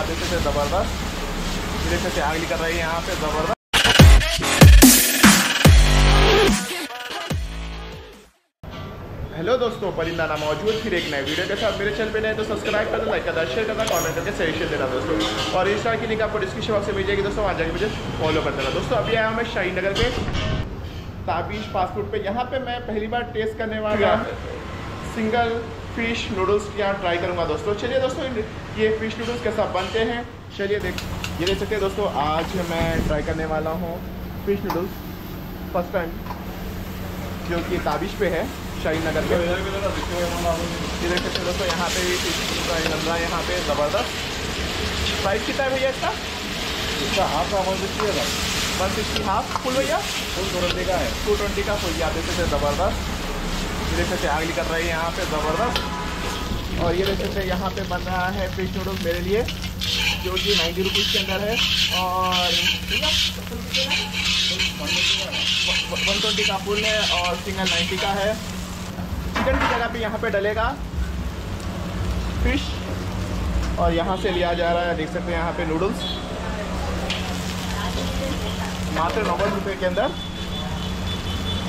आप देख सकते ज़बरदस्त। ये देख सकते हैं आग निकल रही है यहाँ पे ज़बरदस्त। हेलो दोस्तों परिंदा ना मौजूद फिर एक नए वीडियो के साथ मेरे चैनल पे नए तो सब्सक्राइब करना लाइक करना शेयर करना कमेंट करके सजेशन देना दोस्तों। और इंस्टा की लिंक आपको डिस्क्रिप्शन बॉक्स में मिल जाएगी दोस्तों वहाँ जाके मुझे फॉलो कर देना। दोस्तों अभी आया हूँ मैं शाही नगर पे। ताबीश फास्ट फ़ूड पे। यहाँ पे मैं पहली बार टेस्ट करने वाला सिंगल फ़िश नूडल्स यहाँ ट्राई करूँगा दोस्तों। चलिए दोस्तों ये फ़िश नूडल्स कैसा बनते हैं। चलिए देख ये देख सकते हैं दोस्तों आज मैं ट्राई करने वाला हूँ फ़िश नूडल्स फ़र्स्ट टाइम जो कि ताबिश पे है शाही नगर पे। ये देख सकते हैं दोस्तों यहाँ पे भी फ़िश फ्राई बन रहा है यहाँ पे ज़बरदस्त। प्राइस कितना है भैया इसका? इसका हाफ़ का वन फिफ्टी है वन सिक्सटी हाफ़ फुल भैया? फुल टू ट्वेंटी का है। टू ट्वेंटी का फुल आप देख सकते हैं ज़बरदस्त। ये देख सकते हैं आग निकल रही है यहाँ पे ज़बरदस्त। और ये देख सकते हैं, यहाँ पे बन रहा है फ़िश नूडल्स मेरे लिए, जो कि नाइन्टी रुपीज़ के अंदर है। और वन ट्वेंटी का फुल है और सिंगल नाइन्टी का है। चिकन की जगह पे यहाँ पे डलेगा फ़िश और यहाँ से लिया जा रहा है, देख सकते हैं यहाँ पे नूडल्स मात्र नब्बे रुपये के अंदर।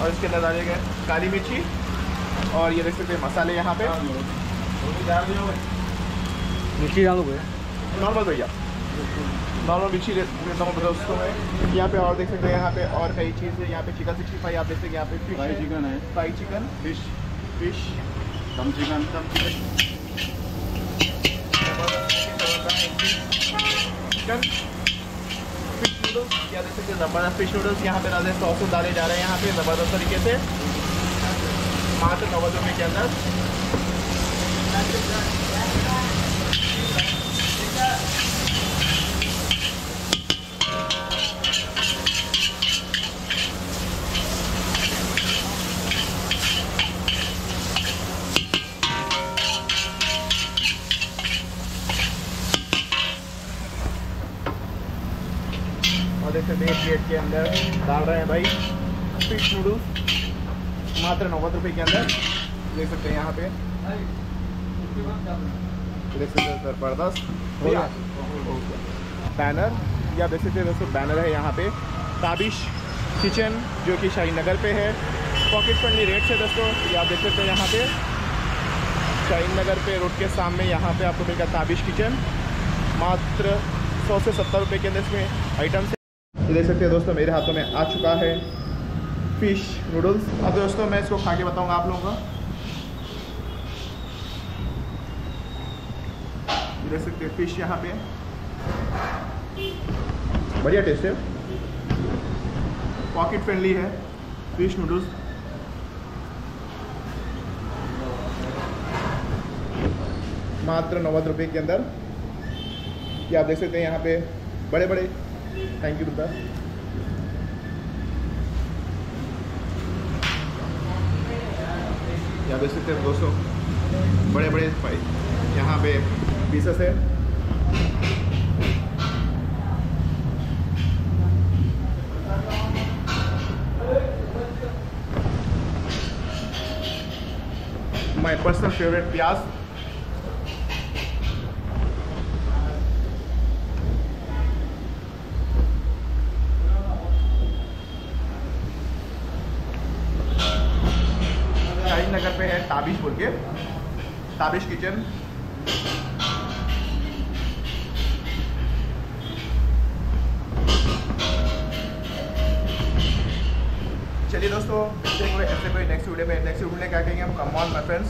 और इसके अंदर डालेंगे काली मिर्ची। और ये देख सकते हैं मसाले यहाँ पे। मिर्ची डालो भैया। नॉर्मल भैया। नॉर्मल मिर्ची हूँ दोस्तों में। यहाँ पे और देख सकते हैं यहाँ पे और कई चीज़ है। यहाँ पे चिकन सिक्सटी फाइव आप देख सकते हैं यहाँ पे फ़िश फ्राई चिकन है। Fry chicken fish fish dum chicken dum chicken chicken fish noodles क्या देख सकते हैं ज़बरदस्त फ़िश नूडल्स यहाँ पे डाले सॉस डाले जा रहे हैं यहाँ पे ज़बरदस्त तरीके से। मात्र नब्बे रुपये के अंदर। और प्लेट के अंदर डाल रहे हैं भाई। फ़िश मात्र नब्बे रुपये के अंदर। देख सकते हैं यहाँ पे। ज़बरदस्त बैनर या देख सकते हैं दोस्तों बैनर है यहाँ पे। ताबिश किचन जो कि शाही नगर पे है। पॉकेट फ्रेंडली रेट है दोस्तों। ये आप देख सकते हैं यहाँ पे। शाही नगर पे रोड के सामने यहाँ पे आपको मिलेगा ताबिश किचन मात्र सौ से सत्तर रुपये के अंदर इसमें आइटम्स ये देख सकते हैं दोस्तों मेरे हाथों में आ चुका है फ़िश नूडल्स अब दोस्तों मैं इसको खा के बताऊँगा आप लोगों का। देख सकते हैं। फ़िश यहाँ पे बढ़िया टेस्ट है। पॉकेट फ्रेंडली है। फ़िश नूडल्स मात्र नब्बे रुपये के अंदर। ये आप देख सकते हैं यहाँ पे बड़े बड़े थैंक यू ये आप देख सकते हैं दोस्तों बड़े बड़े यहाँ पे पीसेस है माय पर्सनल फेवरेट प्याज नगर पे है ताबिश बोल के। ताबिश किचन तो ऐसे कोई नेक्स्ट वीडियो में नेक्स्ट वीडियो में क्या कहेंगे? हम कम ऑन माय फ्रेंड्स